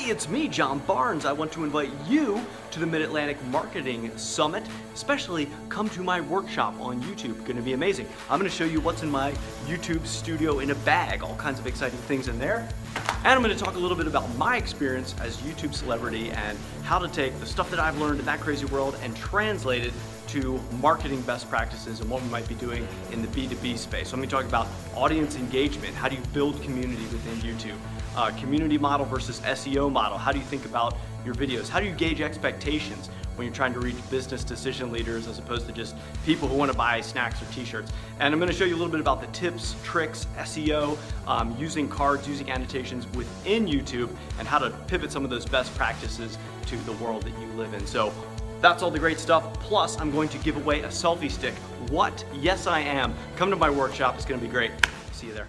Hey, it's me, Jon Barnes. I want to invite you to the Mid-Atlantic Marketing Summit, especially come to my workshop on YouTube. Gonna be amazing. I'm gonna show you what's in my YouTube studio in a bag, all kinds of exciting things in there. And I'm gonna talk a little bit about my experience as YouTube celebrity and how to take the stuff that I've learned in that crazy world and translate it to marketing best practices and what we might be doing in the B2B space. So I'm gonna talk about audience engagement. How do you build community within YouTube? Uh, community model versus SEO model. How do you think about your videos? How do you gauge expectations when you're trying to reach business decision leaders as opposed to just people who want to buy snacks or t-shirts? And I'm going to show you a little bit about the tips, tricks, SEO, um, using cards, using annotations within YouTube, and how to pivot some of those best practices to the world that you live in. So that's all the great stuff. Plus, I'm going to give away a selfie stick. What? Yes, I am. Come to my workshop. It's going to be great. See you there.